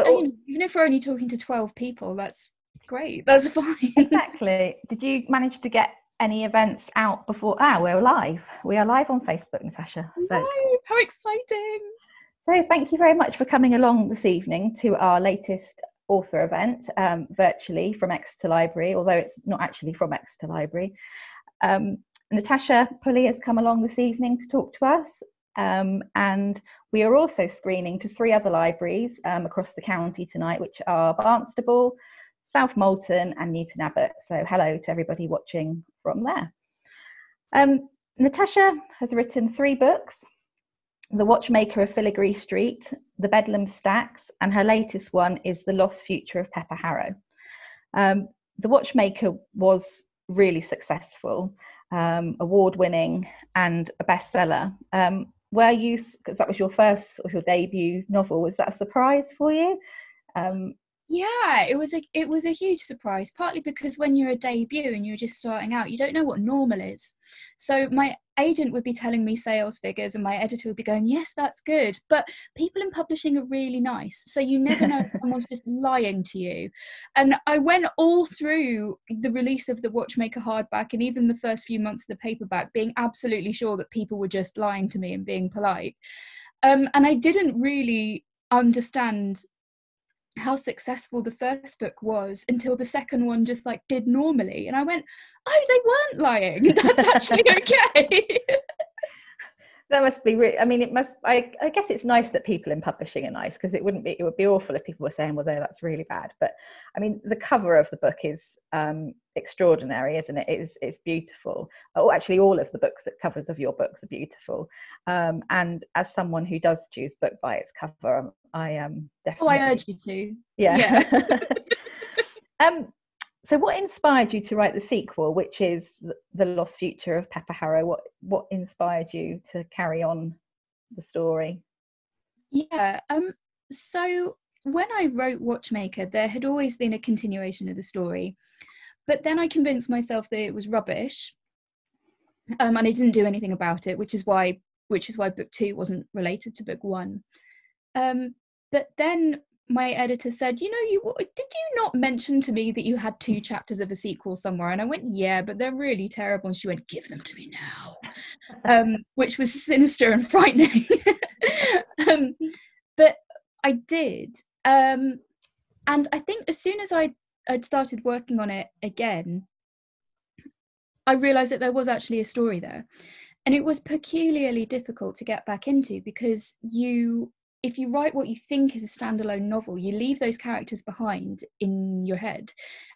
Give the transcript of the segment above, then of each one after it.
I mean, even if we're only talking to 12 people, that's great. That's fine. exactly. Did you manage to get any events out before? Ah, we're live. We are live on Facebook, Natasha. So, no, how exciting! So, thank you very much for coming along this evening to our latest author event um, virtually from Exeter Library, although it's not actually from Exeter Library. Um, Natasha Pulley has come along this evening to talk to us, um, and we are also screening to three other libraries um, across the county tonight, which are Barnstaple, South Molton, and Newton Abbot. So, hello to everybody watching from there. Um, Natasha has written three books The Watchmaker of Filigree Street, The Bedlam Stacks, and her latest one is The Lost Future of Pepperharrow. Um, the Watchmaker was really successful, um, award winning, and a bestseller. Um, were you, because that was your first or your debut novel, was that a surprise for you? Um, yeah it was a it was a huge surprise partly because when you're a debut and you're just starting out you don't know what normal is. So my agent would be telling me sales figures and my editor would be going yes that's good but people in publishing are really nice so you never know if someone's just lying to you. And i went all through the release of the watchmaker hardback and even the first few months of the paperback being absolutely sure that people were just lying to me and being polite. Um, and i didn't really understand how successful the first book was until the second one just like did normally. And i went oh they weren't lying. That's actually okay that must be really i mean it must I, I guess it's nice that people in publishing are nice because it wouldn't be it would be awful if people were saying well no that's really bad. But i mean the cover of the book is um, extraordinary isn't it? It's, it's beautiful. Oh actually all of the books that covers of your books are beautiful. Um, and as someone who does choose book by its cover i am um, definitely oh i urge you to. Yeah, yeah. um so what inspired you to write the sequel which is the lost future of pepperharrow what what inspired you to carry on the story? Yeah um so when i wrote watchmaker there had always been a continuation of the story but then i convinced myself that it was rubbish um, and i didn't do anything about it which is why which is why book two wasn't related to book one. Um, but then my editor said, "You know, you did you not mention to me that you had two chapters of a sequel somewhere?" And I went, "Yeah, but they're really terrible." And she went, "Give them to me now," um, which was sinister and frightening. um, but I did, um, and I think as soon as I I'd started working on it again, I realised that there was actually a story there, and it was peculiarly difficult to get back into because you if you write what you think is a standalone novel, you leave those characters behind in your head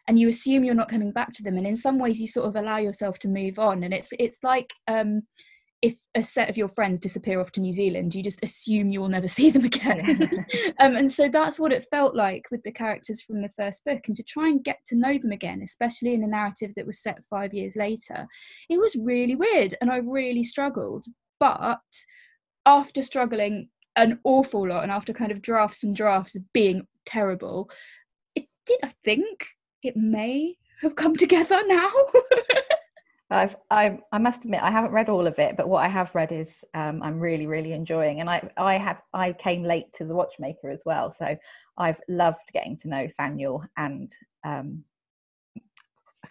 and you assume you're not coming back to them. And in some ways you sort of allow yourself to move on. And it's it's like um, if a set of your friends disappear off to New Zealand, you just assume you will never see them again. um, and so that's what it felt like with the characters from the first book. And to try and get to know them again, especially in a narrative that was set five years later, it was really weird and I really struggled. But after struggling an awful lot and after kind of drafts and drafts of being terrible it did i think it may have come together now I've, I, I must admit, I haven't read all of it, but what I have read is um, I'm really, really enjoying. And I, I had, I came late to the Watchmaker as well, so I've loved getting to know Samuel and um,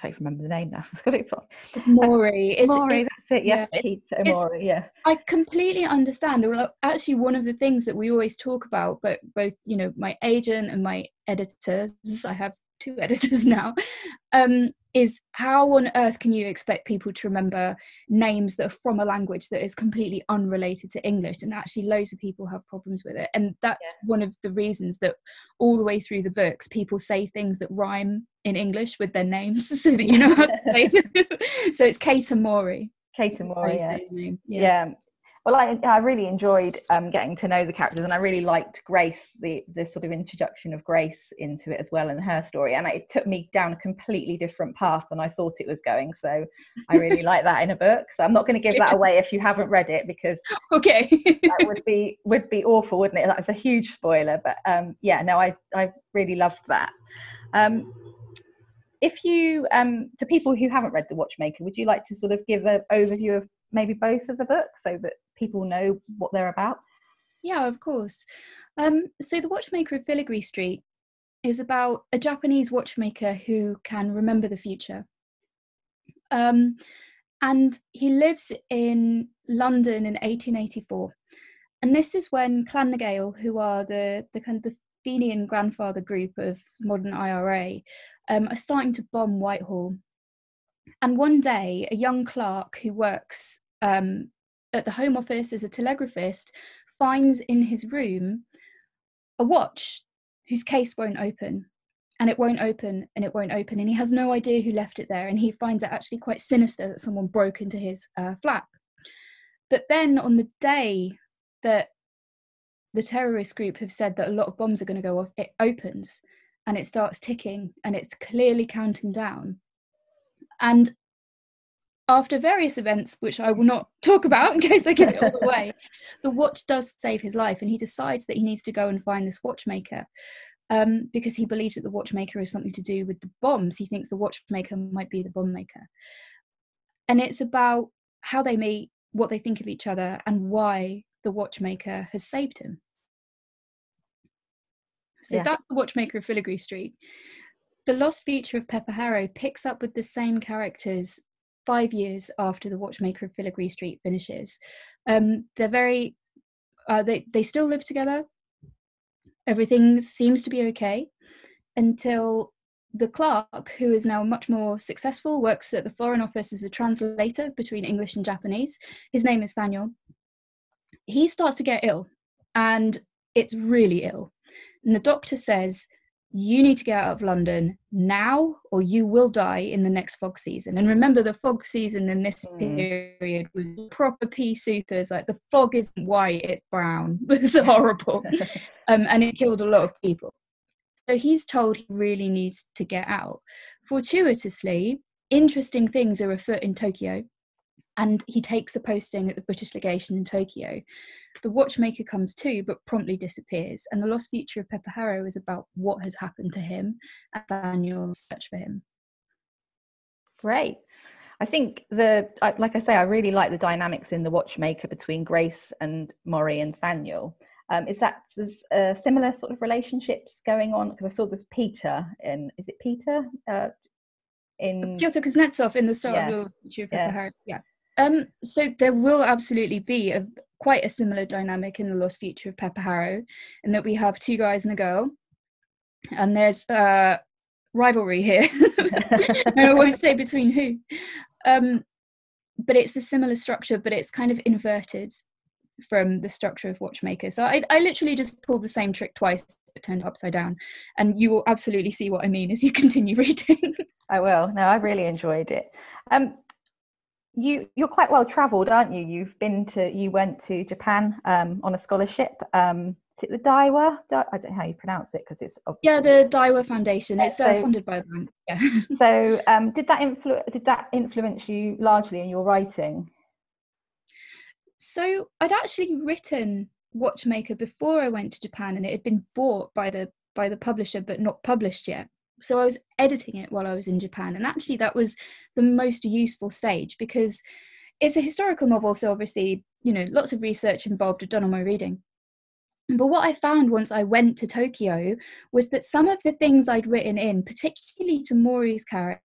can't remember the name now. It's got it from. It's Mori. It's, Mori, that's it. Yes, yeah, Keita Mori. Yeah. I completely understand. Actually, one of the things that we always talk about, but both you know, my agent and my editors, I have two editors now, um, is how on earth can you expect people to remember names that are from a language that is completely unrelated to English? And actually, loads of people have problems with it. And that's yeah. one of the reasons that all the way through the books, people say things that rhyme in English with their names so that you know how to say them. so it's Kate and Mori. Kate and Mori, yeah. yeah. yeah well I, I really enjoyed um, getting to know the characters and i really liked grace the the sort of introduction of grace into it as well and her story and it took me down a completely different path than i thought it was going so i really like that in a book so i'm not going to give that away if you haven't read it because okay. that would be would be awful wouldn't it? That was a huge spoiler but um, yeah no i i really loved that. Um, if you um, to people who haven't read the watchmaker would you like to sort of give an overview of maybe both of the books so that people know what they're about? Yeah, of course. Um, so the watchmaker of Filigree Street is about a Japanese watchmaker who can remember the future. Um, and he lives in London in 1884. And this is when Clan na Gael, who are the, the kind of the Fenian grandfather group of modern IRA, um, are starting to bomb Whitehall. And one day, a young clerk who works um, at the Home Office as a telegraphist finds in his room a watch whose case won't open and it won't open and it won't open and he has no idea who left it there and he finds it actually quite sinister that someone broke into his uh, flat but then on the day that the terrorist group have said that a lot of bombs are going to go off it opens and it starts ticking and it's clearly counting down. And after various events, which I will not talk about in case I give it all away, the watch does save his life, and he decides that he needs to go and find this watchmaker um, because he believes that the watchmaker has something to do with the bombs. He thinks the watchmaker might be the bomb maker, and it's about how they meet, what they think of each other, and why the watchmaker has saved him. So yeah. that's the watchmaker of Filigree Street. The Lost Future of Pepperharrow picks up with the same characters five years after the watchmaker of Filigree Street finishes. Um, they're very, uh, they, they still live together. Everything seems to be okay until the clerk, who is now much more successful, works at the Foreign Office as a translator between English and Japanese. His name is Daniel. He starts to get ill, and it's really ill. And the doctor says you need to get out of London now or you will die in the next fog season. And remember, the fog season in this mm. period was proper pea supers. Like the fog isn't white, it's brown. it's horrible. um, and it killed a lot of people. So he's told he really needs to get out. Fortuitously, interesting things are afoot in Tokyo and he takes a posting at the British legation in Tokyo. The watchmaker comes too, but promptly disappears, and the lost future of Pepperharrow is about what has happened to him and Daniel's search for him. Great. I think the like I say, I really like the dynamics in the watchmaker between Grace and Mori and Daniel. Um, is that there's uh, similar sort of relationships going on? Because I saw this Peter in is it Peter uh, in Pyotr Kuznetsov in the start yeah. of the Pepper yeah. Harrow. Yeah. Um, so there will absolutely be a quite a similar dynamic in the Lost Future of Pepperharrow, in that we have two guys and a girl, and there's uh, rivalry here. I won't say between who, um, but it's a similar structure, but it's kind of inverted from the structure of Watchmaker. So I, I literally just pulled the same trick twice, but turned upside down, and you will absolutely see what I mean as you continue reading. I will. No, I really enjoyed it. Um, you you're quite well travelled, aren't you? You've been to you went to Japan um, on a scholarship. Um, is it the Daiwa? I don't know how you pronounce it because it's yeah the Daiwa Foundation. It's uh, so, funded by a bank. Yeah. so um, did that influ- did that influence you largely in your writing? So I'd actually written Watchmaker before I went to Japan, and it had been bought by the by the publisher but not published yet so I was editing it while I was in Japan, and actually that was the most useful stage because it's a historical novel, so obviously you know lots of research involved done on my reading. But what I found once I went to Tokyo was that some of the things I'd written in, particularly to Mori's character,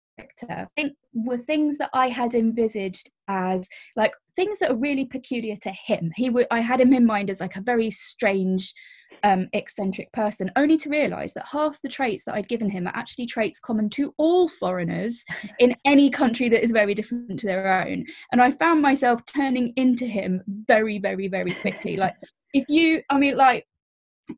I think were things that I had envisaged as like things that are really peculiar to him. He would I had him in mind as like a very strange um, eccentric person, only to realize that half the traits that I'd given him are actually traits common to all foreigners in any country that is very different to their own. And I found myself turning into him very, very, very quickly. Like, if you, I mean, like,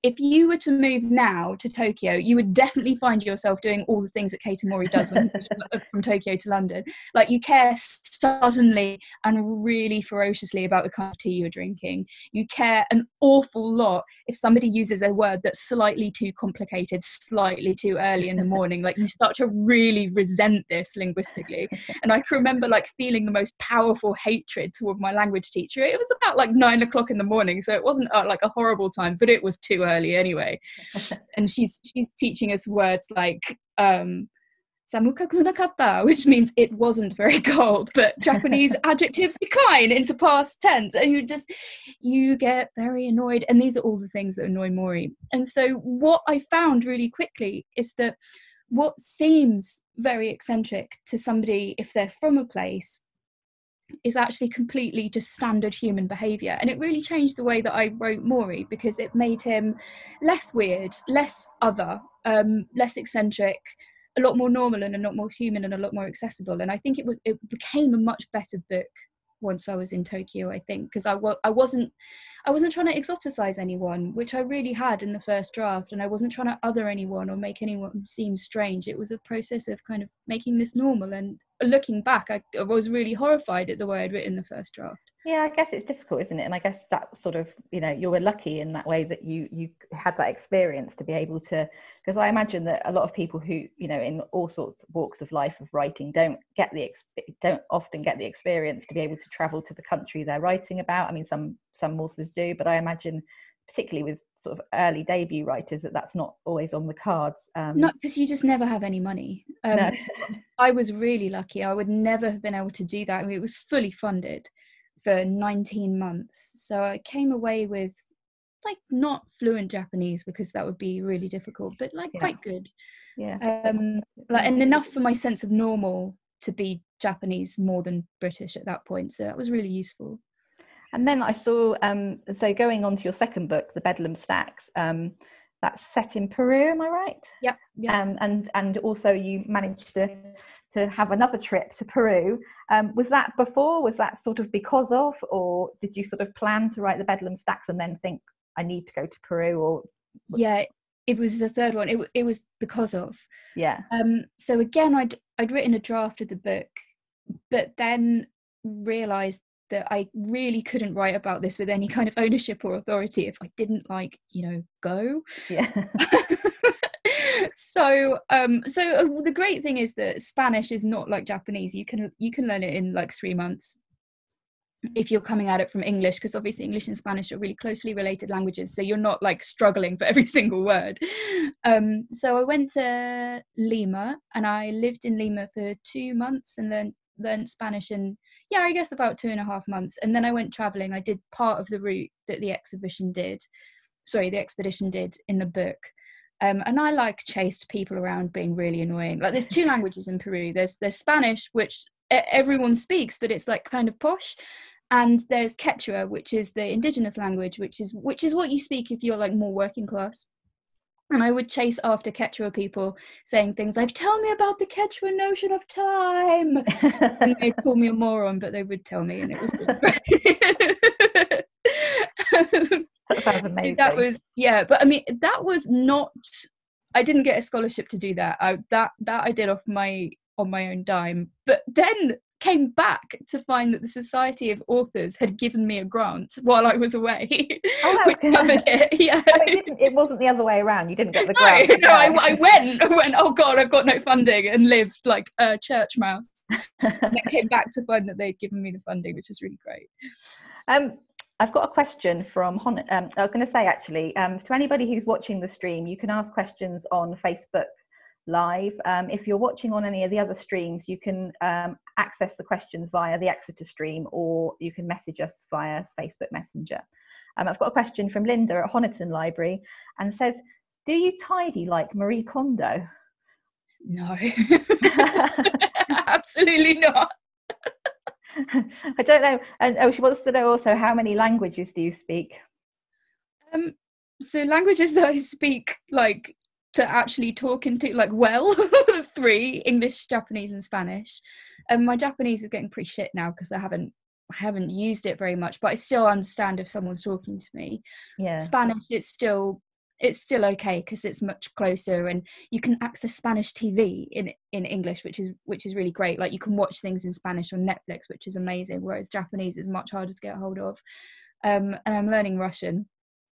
if you were to move now to Tokyo, you would definitely find yourself doing all the things that Keita Mori does when, from Tokyo to London. Like you care suddenly and really ferociously about the kind of tea you're drinking. You care an awful lot if somebody uses a word that's slightly too complicated, slightly too early in the morning. Like you start to really resent this linguistically. And I can remember like feeling the most powerful hatred toward my language teacher. It was about like nine o'clock in the morning, so it wasn't uh, like a horrible time, but it was too early anyway. and she's she's teaching us words like um, which means it wasn't very cold, but Japanese adjectives decline into past tense, and you just you get very annoyed. And these are all the things that annoy Mori. And so what I found really quickly is that what seems very eccentric to somebody if they're from a place is actually completely just standard human behavior. And it really changed the way that i wrote mori because it made him less weird less other um, less eccentric a lot more normal and a lot more human and a lot more accessible. And i think it was it became a much better book once i was in tokyo i think because I, wa- I wasn't I wasn't trying to exoticize anyone, which I really had in the first draft, and I wasn't trying to other anyone or make anyone seem strange. It was a process of kind of making this normal. And looking back, I, I was really horrified at the way I'd written the first draft yeah i guess it's difficult isn't it? And i guess that sort of you know you were lucky in that way that you you had that experience to be able to because i imagine that a lot of people who you know in all sorts of walks of life of writing don't get the don't often get the experience to be able to travel to the country they're writing about. I mean some some authors do but i imagine particularly with sort of early debut writers that that's not always on the cards um, not because you just never have any money. Um, no. i was really lucky. I would never have been able to do that I mean, it was fully funded for 19 months. So I came away with like not fluent Japanese because that would be really difficult, but like yeah. quite good. Yeah. Um, like and enough for my sense of normal to be Japanese more than British at that point. So that was really useful. And then I saw um, so going on to your second book, The Bedlam Stacks. Um, that's set in Peru, am I right? Yep. yep. Um, and and also you managed to to have another trip to Peru. Um, was that before? Was that sort of because of, or did you sort of plan to write the Bedlam Stacks and then think I need to go to Peru? Or yeah, it was the third one. It it was because of. Yeah. Um. So again, I'd I'd written a draft of the book, but then realized that I really couldn't write about this with any kind of ownership or authority if I didn't like, you know, go. Yeah. so um so uh, the great thing is that spanish is not like japanese. You can you can learn it in like 3 months if you're coming at it from english because obviously english and spanish are really closely related languages so you're not like struggling for every single word. Um so i went to lima and i lived in lima for 2 months and learned learned spanish in yeah i guess about two and a half months. And then i went traveling. I did part of the route that the exhibition did sorry the expedition did in the book um, and I like chased people around being really annoying. Like there's two languages in Peru. There's there's Spanish, which everyone speaks, but it's like kind of posh, and there's Quechua, which is the indigenous language, which is which is what you speak if you're like more working class. And I would chase after Quechua people saying things like, "Tell me about the Quechua notion of time," and they'd call me a moron, but they would tell me, and it was. that amazing. That was yeah, but I mean that was not. I didn't get a scholarship to do that. I, that that I did off my on my own dime. But then came back to find that the Society of Authors had given me a grant while I was away, oh, which covered it. Yeah, it, it, wasn't the other way around. You didn't get the grant. No, no I, I, went. I went. Oh God, I've got no funding, and lived like a church mouse. and then came back to find that they'd given me the funding, which is really great. Um, I've got a question from Hon. Um, I was going to say actually, um, to anybody who's watching the stream, you can ask questions on Facebook Live. Um, if you're watching on any of the other streams, you can um, access the questions via the Exeter stream, or you can message us via Facebook Messenger. Um, I've got a question from Linda at Honiton Library, and says, "Do you tidy like Marie Kondo?" No, absolutely not. I don't know. And oh, she wants to know also how many languages do you speak? Um, so languages that I speak, like to actually talk into, like well, three: English, Japanese, and Spanish. And um, my Japanese is getting pretty shit now because I haven't I haven't used it very much, but I still understand if someone's talking to me. Yeah. Spanish, it's still it's still okay because it's much closer and you can access spanish tv in in english which is which is really great. Like you can watch things in spanish on netflix which is amazing whereas japanese is much harder to get hold of. Um and i'm learning russian.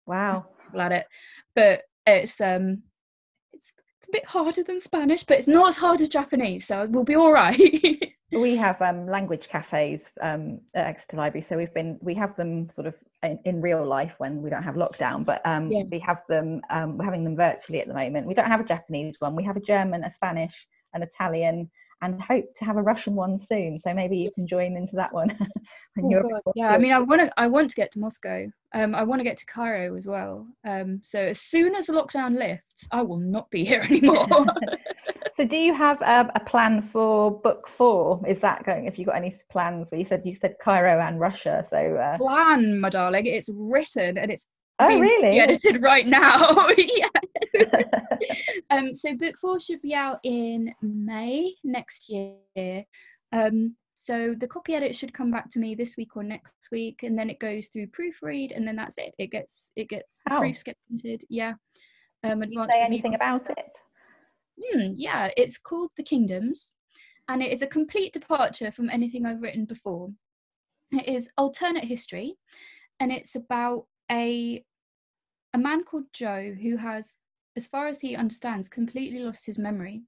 Wow glad it. But it's um it's, it's a bit harder than spanish but it's not as hard as japanese so we'll be all right. We have um, language cafes um, at Exeter Library, so we've been we have them sort of in, in real life when we don't have lockdown, but um, yeah. we have them um, we're having them virtually at the moment. We don't have a Japanese one. We have a German, a Spanish, an Italian, and hope to have a Russian one soon. So maybe you can join into that one. oh yeah, I mean, I want to. I want to get to Moscow. Um, I want to get to Cairo as well. Um, so as soon as the lockdown lifts, I will not be here anymore. so do you have um, a plan for book four? Is that going? If you've got any plans? Where you said you said Cairo and Russia. So uh... plan, my darling. It's written and it's Oh, really? Edited right now. yeah. um, so book four should be out in May next year. Um, so the copy edit should come back to me this week or next week, and then it goes through proofread, and then that's it. It gets it gets oh. proofs get printed. Yeah. Um, you say anything about it? Hmm, yeah, it's called The Kingdoms, and it is a complete departure from anything I've written before. It is alternate history, and it's about a a man called Joe who has, as far as he understands, completely lost his memory.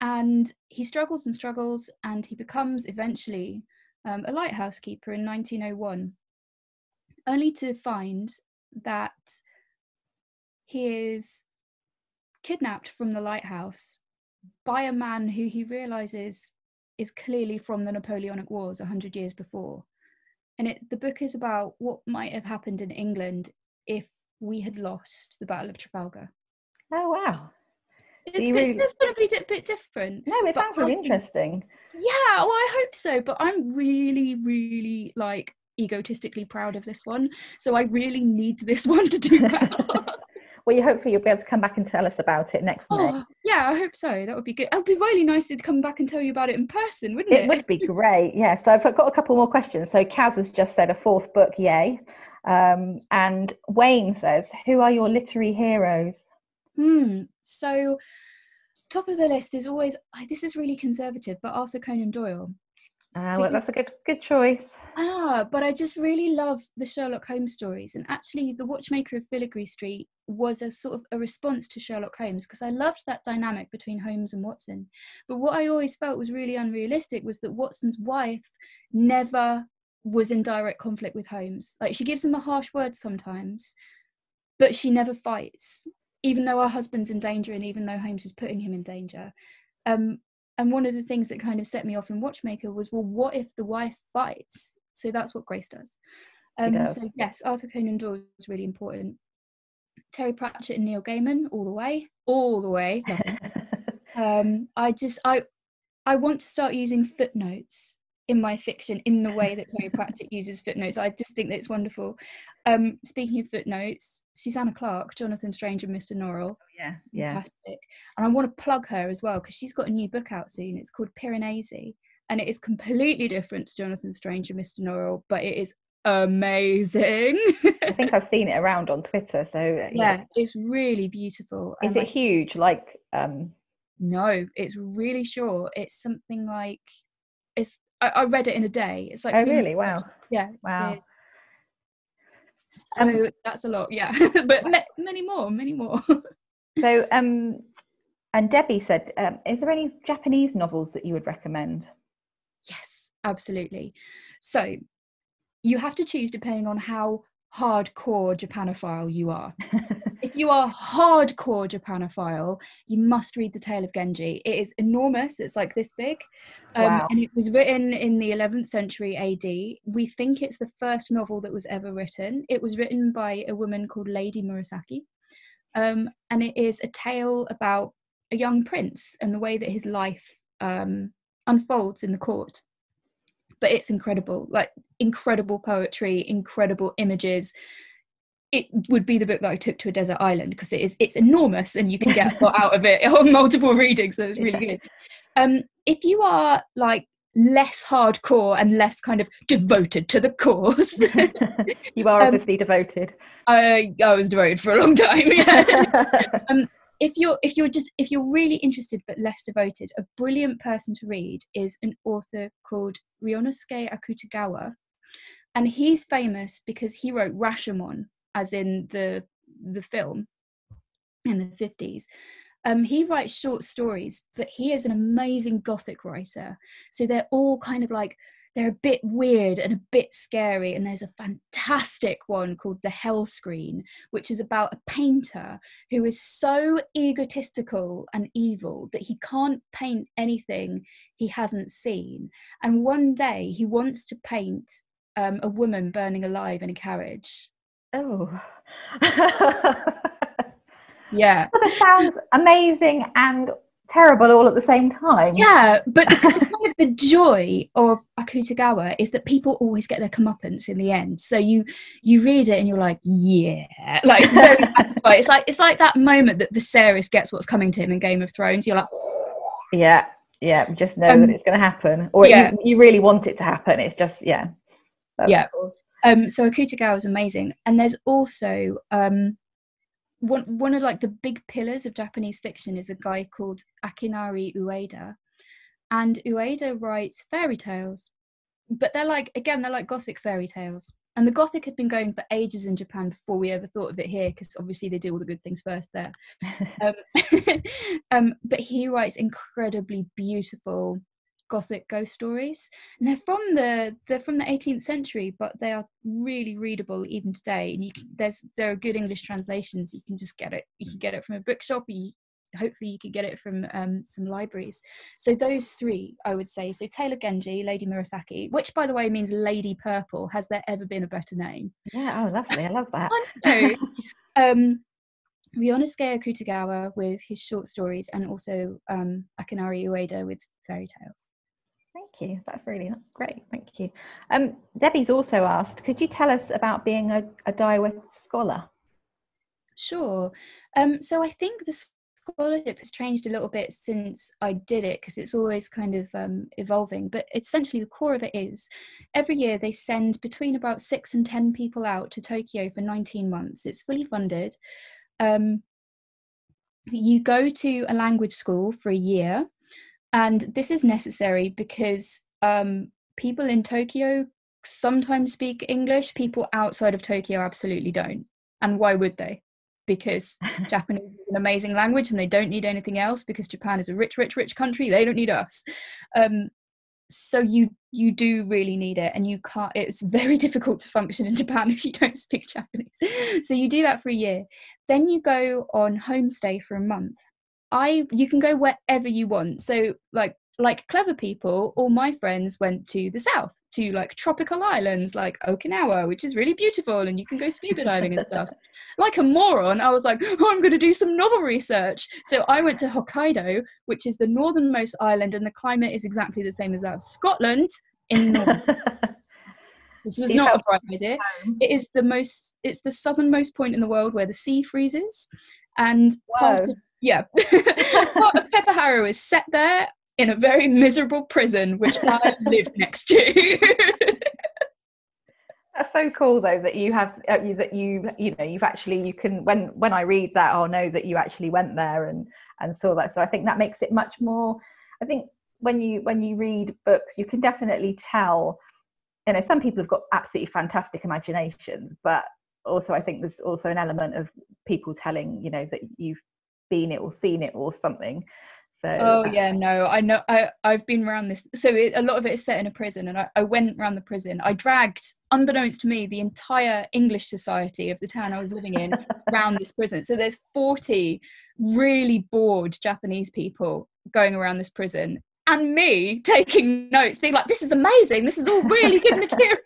And he struggles and struggles, and he becomes eventually um, a lighthouse keeper in 1901, only to find that he is kidnapped from the lighthouse by a man who he realizes is clearly from the Napoleonic Wars 100 years before and it the book is about what might have happened in England if we had lost the Battle of Trafalgar. Oh wow! It's, really... it's, going to be a bit different. No, it sounds really interesting. Yeah, well, I hope so. But I'm really, really like egotistically proud of this one, so I really need this one to do well. well, you hopefully you'll be able to come back and tell us about it next oh, May. Yeah, I hope so. That would be good. It would be really nice to come back and tell you about it in person, wouldn't it? It would be great. Yeah. So I've got a couple more questions. So Kaz has just said a fourth book, yay. Um, and Wayne says, "Who are your literary heroes?" Hmm. So top of the list is always this is really conservative, but Arthur Conan Doyle. Ah, well, that's a good good choice. Ah, but I just really love the Sherlock Holmes stories, and actually, The Watchmaker of Filigree Street was a sort of a response to Sherlock Holmes because I loved that dynamic between Holmes and Watson. But what I always felt was really unrealistic was that Watson's wife never was in direct conflict with Holmes. Like she gives him a harsh word sometimes, but she never fights, even though her husband's in danger and even though Holmes is putting him in danger. Um, and one of the things that kind of set me off in Watchmaker was, well, what if the wife fights? So that's what Grace does. Um, does. So yes, Arthur Conan Doyle is really important. Terry Pratchett and Neil Gaiman, all the way, all the way. um, I just I I want to start using footnotes in my fiction in the way that Terry Pratchett uses footnotes. I just think that it's wonderful. Um, speaking of footnotes, Susanna Clarke, Jonathan Strange, and Mr. Norrell. Oh, yeah, yeah. Fantastic. And I want to plug her as well because she's got a new book out soon. It's called Piranesi. And it is completely different to Jonathan Strange and Mr. Norrell, but it is amazing. I think I've seen it around on Twitter. So yeah, yeah it's really beautiful. Is um, it huge? Like um no, it's really short. It's something like it's I, I read it in a day. It's like oh really? Wow. Yeah. Wow. Yeah. So um, that's a lot, yeah. but many more, many more. so, um, and Debbie said, um, is there any Japanese novels that you would recommend? Yes, absolutely. So, you have to choose depending on how hardcore Japanophile you are. if you are hardcore Japanophile, you must read The Tale of Genji. It is enormous, it's like this big. Um, wow. And it was written in the 11th century AD. We think it's the first novel that was ever written. It was written by a woman called Lady Murasaki. Um, and it is a tale about a young prince and the way that his life um, unfolds in the court but it's incredible like incredible poetry incredible images it would be the book that I took to a desert island because it is it's enormous and you can get a lot out of it on multiple readings so it's really good. Um if you are like less hardcore and less kind of devoted to the cause you are um, obviously um, devoted. I, I was devoted for a long time. Yeah. um, if you're if you're just if you're really interested but less devoted a brilliant person to read is an author called Ryunosuke Akutagawa and he's famous because he wrote Rashomon as in the the film in the 50s um, he writes short stories but he is an amazing gothic writer so they're all kind of like they're a bit weird and a bit scary. And there's a fantastic one called The Hell Screen, which is about a painter who is so egotistical and evil that he can't paint anything he hasn't seen. And one day he wants to paint um, a woman burning alive in a carriage. Oh. yeah. But it sounds amazing and terrible all at the same time. Yeah, but the, the joy of Akutagawa is that people always get their comeuppance in the end. So you you read it and you're like, yeah, like it's very satisfying. It's like it's like that moment that Viserys gets what's coming to him in Game of Thrones. You're like, yeah, yeah, just know um, that it's going to happen, or yeah. you, you, really want it to happen. It's just yeah, yeah. Cool. Um, so Akutagawa is amazing, and there's also um one one of like the big pillars of Japanese fiction is a guy called Akinari Ueda, and Ueda writes fairy tales, but they're like again they're like gothic fairy tales. And the gothic had been going for ages in Japan before we ever thought of it here, because obviously they do all the good things first there. um, um, but he writes incredibly beautiful gothic ghost stories. And they're from the they're from the 18th century but they are really readable even today. And you can, there's there are good english translations. You can just get it you can get it from a bookshop. You, hopefully you could get it from um, some libraries. So those three i would say. So tale of genji lady murasaki which by the way means lady purple. Has there ever been a better name? Yeah oh lovely. I love that. I um Ryunosuke Akutagawa with his short stories and also um, Akinari Ueda with fairy tales. You. That's really great. Thank you. Um, Debbie's also asked, could you tell us about being a, a Daiwa scholar? Sure. Um, so I think the scholarship has changed a little bit since I did it because it's always kind of um, evolving. But essentially, the core of it is every year they send between about six and 10 people out to Tokyo for 19 months. It's fully funded. Um, you go to a language school for a year and this is necessary because um, people in Tokyo sometimes speak English, people outside of Tokyo absolutely don't. And why would they? Because Japanese is an amazing language and they don't need anything else because Japan is a rich, rich, rich country. They don't need us. Um, so you you do really need it and you can't it's very difficult to function in japan if you don't speak japanese so you do that for a year then you go on homestay for a month I you can go wherever you want. So like like clever people, all my friends went to the south to like tropical islands like Okinawa, which is really beautiful, and you can go scuba diving and stuff. Like a moron, I was like, oh, I'm going to do some novel research. So I went to Hokkaido, which is the northernmost island, and the climate is exactly the same as that of Scotland in. This was not a bright idea. It is the most. It's the southernmost point in the world where the sea freezes, and part of, yeah, part of Pepperharrow is set there in a very miserable prison, which I live next to. That's so cool, though, that you have uh, you, that you you know you've actually you can when when I read that I'll know that you actually went there and and saw that. So I think that makes it much more. I think when you when you read books, you can definitely tell. You know, some people have got absolutely fantastic imaginations, but also I think there's also an element of people telling you know that you've been it or seen it or something. So, oh uh, yeah, no, I know. I I've been around this. So it, a lot of it is set in a prison, and I, I went around the prison. I dragged, unbeknownst to me, the entire English society of the town I was living in around this prison. So there's 40 really bored Japanese people going around this prison, and me taking notes, being like, "This is amazing. This is all really good material."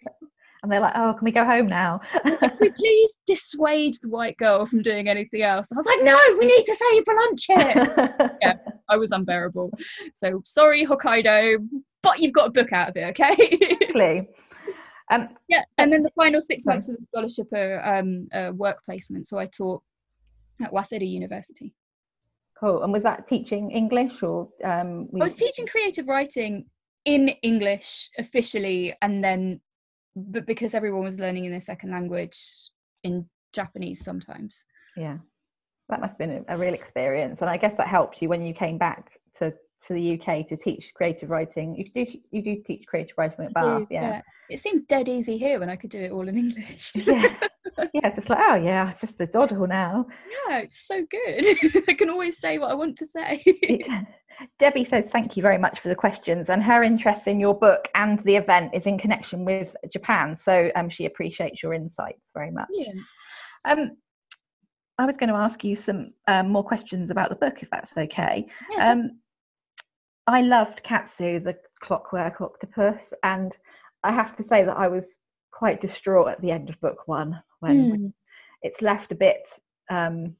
And they're like, "Oh, can we go home now?" Could we please dissuade the white girl from doing anything else? I was like, "No, we need to stay for lunch here." yeah, I was unbearable. So sorry, Hokkaido, but you've got a book out of it, okay? exactly. Um, yeah, and then the final six months of the scholarship are um, work placement. So I taught at Waseda University. Cool. And was that teaching English or? Um, I was teaching creative writing in English officially, and then but because everyone was learning in their second language in Japanese sometimes. Yeah, that must have been a, real experience, and I guess that helped you when you came back to to the UK to teach creative writing. You do you do teach creative writing at Bath, yeah. yeah. It seemed dead easy here when I could do it all in English. yeah, yeah, it's just like, oh yeah, it's just the doddle now. Yeah, it's so good. I can always say what I want to say. Debbie says thank you very much for the questions, and her interest in your book and the event is in connection with Japan. So um, she appreciates your insights very much. Yeah. Um, I was going to ask you some um, more questions about the book, if that's okay. Yeah. Um, I loved Katsu, the clockwork octopus, and I have to say that I was quite distraught at the end of book one when mm. it's left a bit um,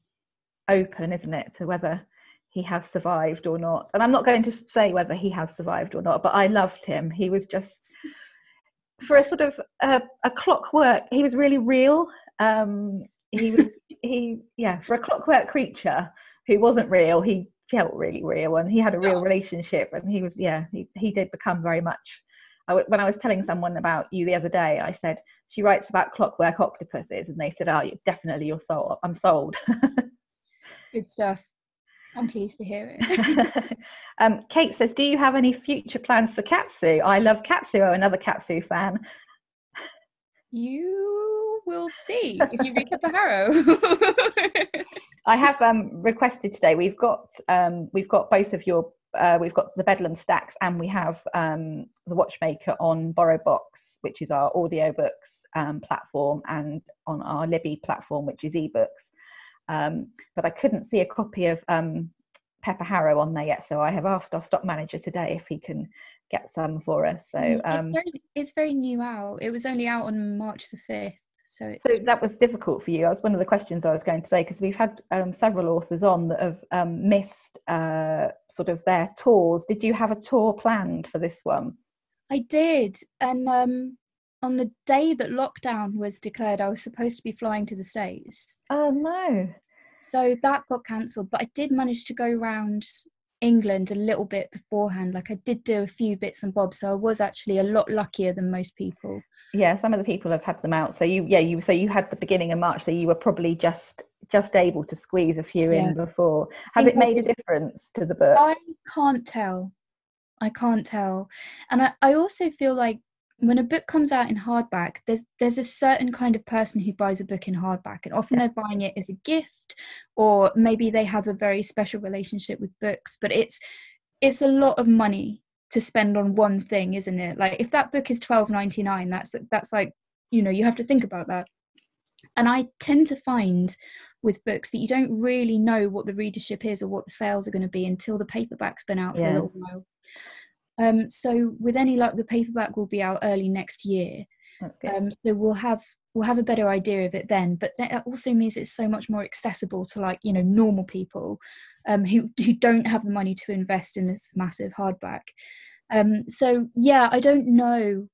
open, isn't it, to whether he has survived or not. And I'm not going to say whether he has survived or not, but I loved him. He was just, for a sort of a, a clockwork, he was really real. Um, he was, he, yeah, for a clockwork creature who wasn't real, he felt really real and he had a real relationship and he was, yeah, he, he did become very much. I, when I was telling someone about you the other day, I said, she writes about clockwork octopuses and they said, oh, definitely you're sold. I'm sold. Good stuff. I'm pleased to hear it. um, Kate says, Do you have any future plans for Katsu? I love Katsu, I'm another Katsu fan. You will see if you read Pepper I have um, requested today. We've got um, we've got both of your uh, we've got the Bedlam stacks and we have um, the Watchmaker on BorrowBox, which is our audiobooks um, platform, and on our Libby platform, which is ebooks. Um, but I couldn't see a copy of um, Pepperharrow on there yet, so I have asked our stock manager today if he can get some for us. So mm, um, it's, very, it's very new out. It was only out on March the fifth. So, it's... so that was difficult for you. That was one of the questions I was going to say because we've had um, several authors on that have um, missed uh, sort of their tours. Did you have a tour planned for this one? I did, and um, on the day that lockdown was declared, I was supposed to be flying to the States. Oh no. So that got cancelled, but I did manage to go around England a little bit beforehand. Like I did do a few bits and bobs, so I was actually a lot luckier than most people. Yeah, some of the people have had them out. So you, yeah, you so you had the beginning of March, so you were probably just just able to squeeze a few yeah. in before. Has it made a difference to the book? I can't tell. I can't tell, and I, I also feel like when a book comes out in hardback there's there's a certain kind of person who buys a book in hardback and often yeah. they're buying it as a gift or maybe they have a very special relationship with books but it's it's a lot of money to spend on one thing isn't it? Like if that book is 12.99 that's that's like you know you have to think about that. And i tend to find with books that you don't really know what the readership is or what the sales are going to be until the paperback's been out for a little while um, so with any luck, the paperback will be out early next year. That's good. Um, so we'll have we'll have a better idea of it then. But that also means it's so much more accessible to like you know normal people um, who who don't have the money to invest in this massive hardback. Um, so yeah, I don't know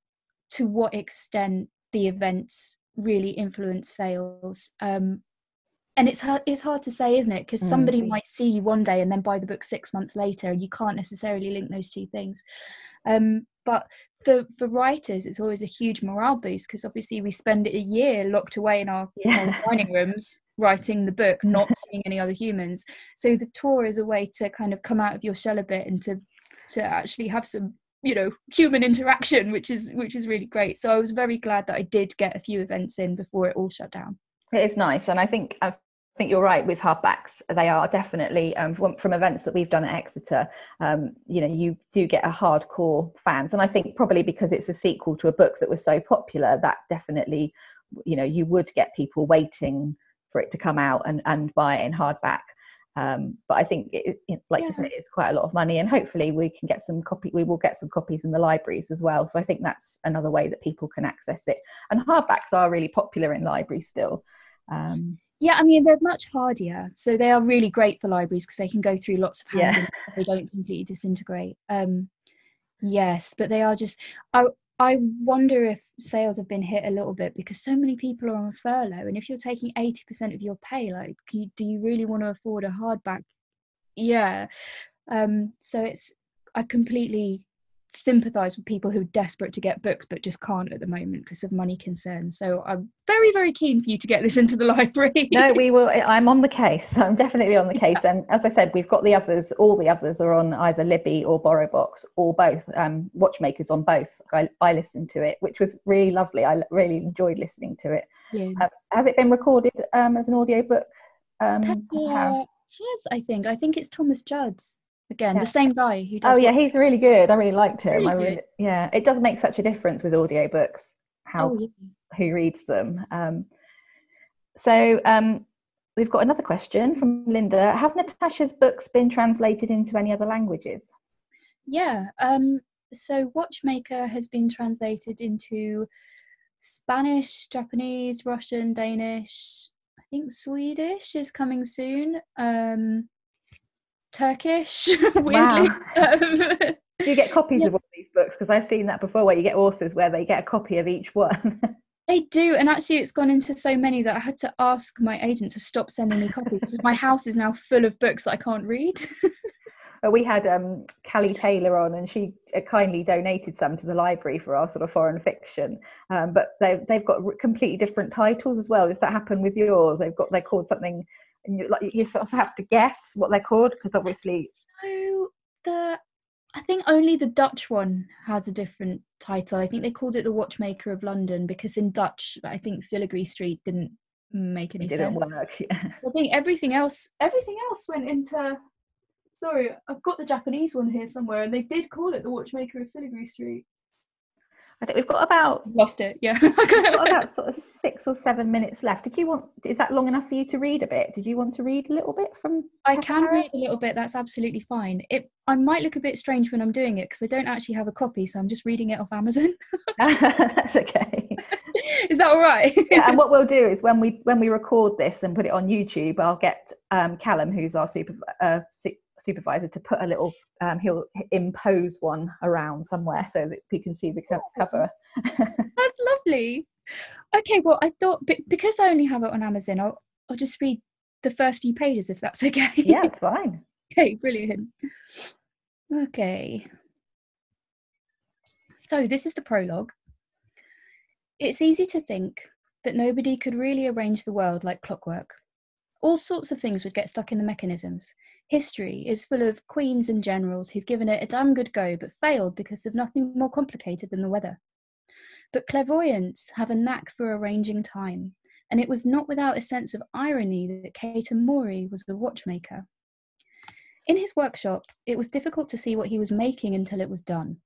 to what extent the events really influence sales. Um, and it's hard it's hard to say isn't it? Because mm. somebody might see you one day and then buy the book six months later and you can't necessarily link those two things. Um, but for for writers it's always a huge morale boost because obviously we spend a year locked away in our, yeah. dining rooms writing the book not seeing any other humans. So the tour is a way to kind of come out of your shell a bit and to to actually have some you know human interaction which is which is really great. So i was very glad that i did get a few events in before it all shut down. It is nice. And i think i've I think you're right with hardbacks. They are definitely um, from, from, events that we've done at Exeter. Um, you know, you do get a hardcore fans, and I think probably because it's a sequel to a book that was so popular, that definitely, you know, you would get people waiting for it to come out and and buy it in hardback. Um, but I think, it, it, like yeah. you said, it's quite a lot of money, and hopefully we can get some copy. We will get some copies in the libraries as well. So I think that's another way that people can access it. And hardbacks are really popular in libraries still. Um, yeah, I mean they're much hardier, so they are really great for libraries because they can go through lots of hands yeah. and they don't completely disintegrate. Um, yes, but they are just. I I wonder if sales have been hit a little bit because so many people are on furlough, and if you're taking eighty percent of your pay, like, you, do you really want to afford a hardback? Yeah. Um, so it's I completely sympathize with people who are desperate to get books but just can't at the moment because of money concerns so i'm very very keen for you to get this into the library no we will i'm on the case i'm definitely on the case yeah. and as i said we've got the others all the others are on either libby or borrowbox or both um, watchmakers on both I, I listened to it which was really lovely i really enjoyed listening to it Yeah. Uh, has it been recorded um, as an audiobook? Um, Pepper has, I think. I think it's Thomas Judd. Again, Yeah. the same guy who does. Oh yeah, he's really good. I really liked him. Really I really, good. yeah, it does make such a difference with audiobooks how Oh, yeah. who reads them. Um, so um, we've got another question from Linda. Have Natasha's books been translated into any other languages? Yeah. Um, so Watchmaker has been translated into Spanish, Japanese, Russian, Danish. I think Swedish is coming soon. Turkish, weirdly. Um, Do you get copies Yeah. of all these books? Because I've seen that before, where you get authors where they get a copy of each one. They do, and actually, it's gone into so many that I had to ask my agent to stop sending me copies because my house is now full of books that I can't read. But we had um, Callie Taylor on, and she uh, kindly donated some to the library for our sort of foreign fiction. Um, but they, they've got completely different titles as well. Does that happen with yours? They've got they're called something, and you, like you of have to guess what they're called because obviously So the, I think only the Dutch one has a different title. I think they called it the Watchmaker of London because in Dutch, I think Filigree Street didn't make any it didn't sense. work. I think everything else, everything else went into. Sorry, I've got the Japanese one here somewhere, and they did call it the Watchmaker of Filigree Street. I think we've got about Lost it, yeah. we've got about sort of six or seven minutes left. Did you want? Is that long enough for you to read a bit? Did you want to read a little bit from? I Pepper can Harrow? read a little bit. That's absolutely fine. It. I might look a bit strange when I'm doing it because I don't actually have a copy, so I'm just reading it off Amazon. That's okay. Is that all right? yeah, and what we'll do is when we when we record this and put it on YouTube, I'll get um, Callum, who's our super, uh, su- supervisor, to put a little. Um, he'll impose one around somewhere so that we can see the co- cover. That's lovely. Okay, well, I thought be- because I only have it on Amazon, I'll I'll just read the first few pages if that's okay. yeah, it's fine. okay, brilliant. Okay. So this is the prologue. It's easy to think that nobody could really arrange the world like clockwork. All sorts of things would get stuck in the mechanisms. History is full of queens and generals who've given it a damn good go but failed because of nothing more complicated than the weather. But clairvoyants have a knack for arranging time, and it was not without a sense of irony that Keita Mori was the watchmaker. In his workshop, it was difficult to see what he was making until it was done.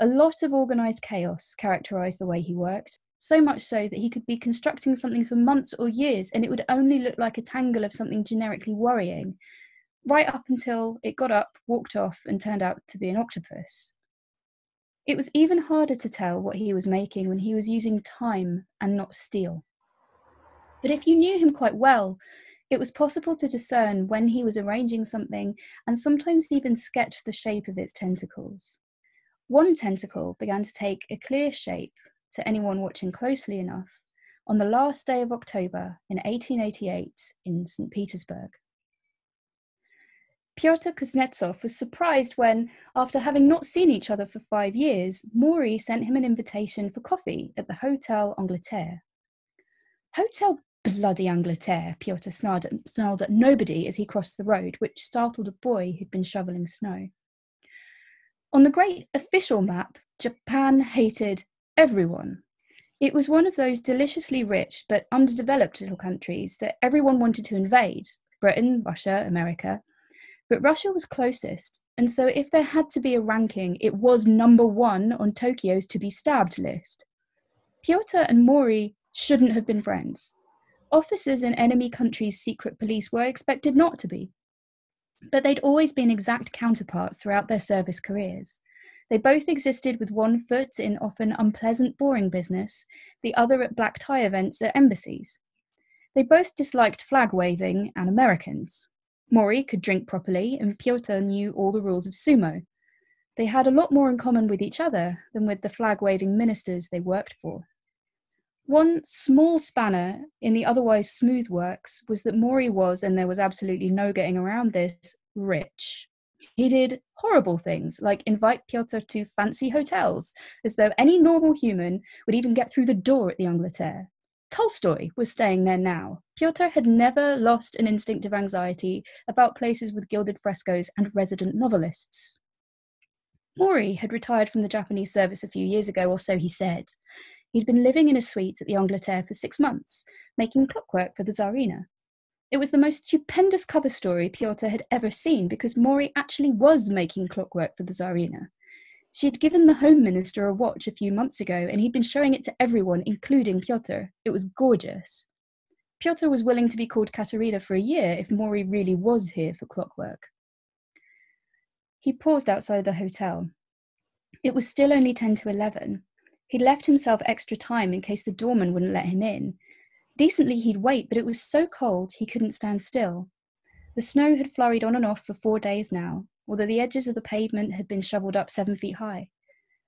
A lot of organised chaos characterised the way he worked, so much so that he could be constructing something for months or years and it would only look like a tangle of something generically worrying, right up until it got up, walked off, and turned out to be an octopus. It was even harder to tell what he was making when he was using time and not steel. But if you knew him quite well, it was possible to discern when he was arranging something and sometimes even sketch the shape of its tentacles. One tentacle began to take a clear shape to anyone watching closely enough on the last day of October in 1888 in St. Petersburg. Pyotr Kuznetsov was surprised when, after having not seen each other for five years, Mori sent him an invitation for coffee at the Hotel Angleterre. Hotel bloody Angleterre, Pyotr snarled at, snarled at nobody as he crossed the road, which startled a boy who'd been shoveling snow. On the great official map, Japan hated everyone. It was one of those deliciously rich but underdeveloped little countries that everyone wanted to invade Britain, Russia, America. But Russia was closest, and so if there had to be a ranking, it was number one on Tokyo's to be stabbed list. Pyotr and Mori shouldn't have been friends. Officers in enemy countries' secret police were expected not to be. But they'd always been exact counterparts throughout their service careers. They both existed with one foot in often unpleasant, boring business, the other at black tie events at embassies. They both disliked flag waving and Americans. Mori could drink properly, and Pyotr knew all the rules of sumo. They had a lot more in common with each other than with the flag waving ministers they worked for. One small spanner in the otherwise smooth works was that Mori was, and there was absolutely no getting around this, rich. He did horrible things like invite Pyotr to fancy hotels, as though any normal human would even get through the door at the Angleterre. Tolstoy was staying there now. Pyotr had never lost an instinct of anxiety about places with gilded frescoes and resident novelists. Mori had retired from the Japanese service a few years ago, or so he said. He'd been living in a suite at the Angleterre for six months, making clockwork for the Tsarina. It was the most stupendous cover story Pyotr had ever seen because Mori actually was making clockwork for the Tsarina. She had given the Home Minister a watch a few months ago and he'd been showing it to everyone, including Pyotr. It was gorgeous. Pyotr was willing to be called Katerina for a year if Mori really was here for clockwork. He paused outside the hotel. It was still only 10 to 11. He'd left himself extra time in case the doorman wouldn't let him in, Decently, he'd wait, but it was so cold he couldn't stand still. The snow had flurried on and off for four days now, although the edges of the pavement had been shovelled up seven feet high.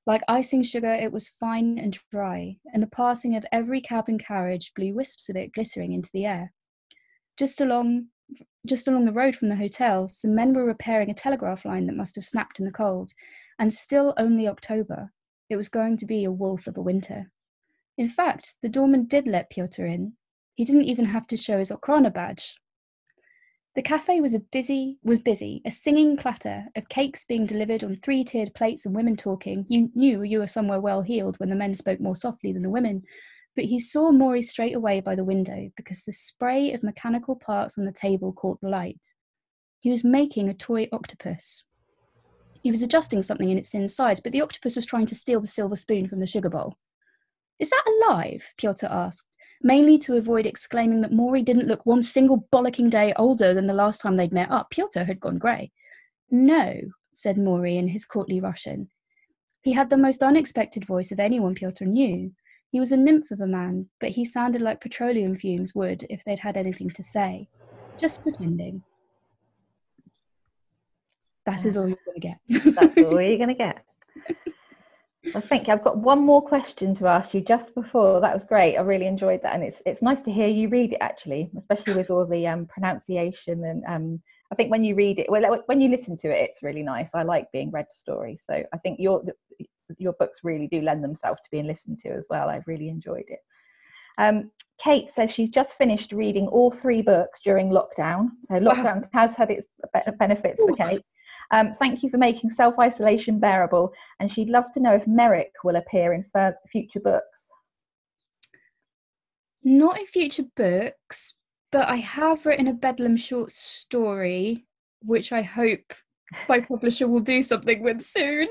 Like icing sugar, it was fine and dry, and the passing of every cab and carriage blew wisps of it glittering into the air. Just along, just along the road from the hotel, some men were repairing a telegraph line that must have snapped in the cold, and still only October. It was going to be a wolf of a winter. In fact, the doorman did let Pyotr in. He didn't even have to show his Okhrana badge. The cafe was a busy was busy, a singing clatter of cakes being delivered on three-tiered plates and women talking. You knew you were somewhere well heeled when the men spoke more softly than the women, but he saw Mori straight away by the window because the spray of mechanical parts on the table caught the light. He was making a toy octopus. He was adjusting something in its insides, but the octopus was trying to steal the silver spoon from the sugar bowl. Is that alive? Pyotr asked, mainly to avoid exclaiming that Mori didn't look one single bollocking day older than the last time they'd met up. Pyotr had gone grey. No, said Mori in his courtly Russian. He had the most unexpected voice of anyone Pyotr knew. He was a nymph of a man, but he sounded like petroleum fumes would if they'd had anything to say. Just pretending. That is all you're going to get. That's all you're going to get. Well, thank you. I've got one more question to ask you just before. That was great. I really enjoyed that, and it's it's nice to hear you read it actually, especially with all the um, pronunciation and um, I think when you read it, well, when you listen to it, it's really nice. I like being read stories, so I think your your books really do lend themselves to being listened to as well. I've really enjoyed it. Um, Kate says she's just finished reading all three books during lockdown. So lockdown wow. has had its benefits Ooh. for Kate. Um, thank you for making self isolation bearable. And she'd love to know if Merrick will appear in future books. Not in future books, but I have written a Bedlam short story, which I hope my publisher will do something with soon.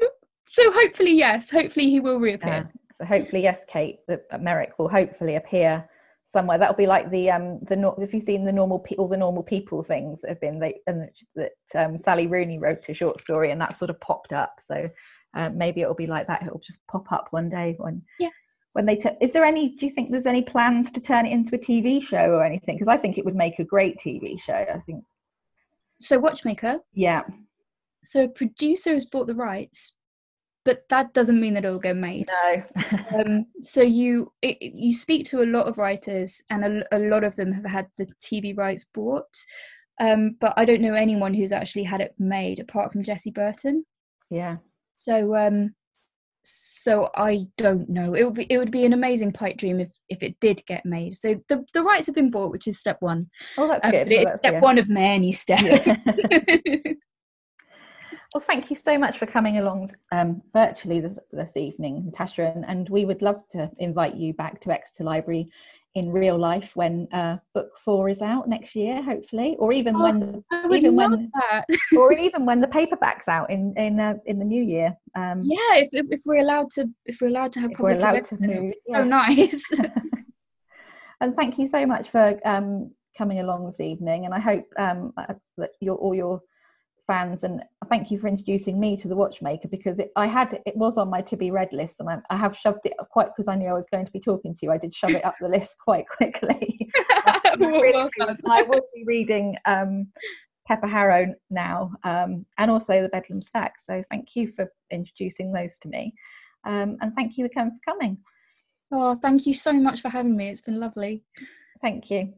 So hopefully, yes, hopefully he will reappear. Yeah. So hopefully, yes, Kate, that Merrick will hopefully appear somewhere. That'll be like the um the if you've seen the normal pe- all the normal people things that have been they and that um, Sally Rooney wrote a short story and that sort of popped up. So uh, maybe it'll be like that. It'll just pop up one day when yeah. When they t- is there any? Do you think there's any plans to turn it into a TV show or anything? Because I think it would make a great TV show. I think. So Watchmaker. Yeah. So a producer has bought the rights, but that doesn't mean that it'll go made. No. um, so you it, you speak to a lot of writers, and a, a, lot of them have had the TV rights bought. Um, but I don't know anyone who's actually had it made apart from Jessie Burton. Yeah. So um, so I don't know. It would be it would be an amazing pipe dream if if it did get made. So the the rights have been bought, which is step one. Oh, that's um, good. Well, that's, step yeah. one of many steps. Yeah. Well, thank you so much for coming along um, virtually this, this evening, Natasha, and, and, we would love to invite you back to Exeter Library in real life when uh, book four is out next year, hopefully, or even oh, when even when or even when the paperback's out in in uh, in the new year. Um, yeah, if, if, if we're allowed to if we're allowed to have we're allowed to move, so nice. and thank you so much for um, coming along this evening, and I hope um, uh, that your all your fans and thank you for introducing me to the watchmaker because it, i had it was on my to be read list and I, I have shoved it up quite because i knew i was going to be talking to you i did shove it up the list quite quickly. Really, i will be reading um, Pepperharrow now um, and also the bedlam stack so thank you for introducing those to me. Um, and thank you again for coming. Oh thank you so much for having me. It's been lovely. Thank you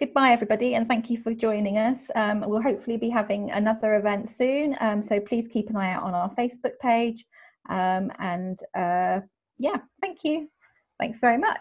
Goodbye, everybody, and thank you for joining us. Um, we'll hopefully be having another event soon, um, so please keep an eye out on our Facebook page. Um, and uh, yeah, thank you. Thanks very much.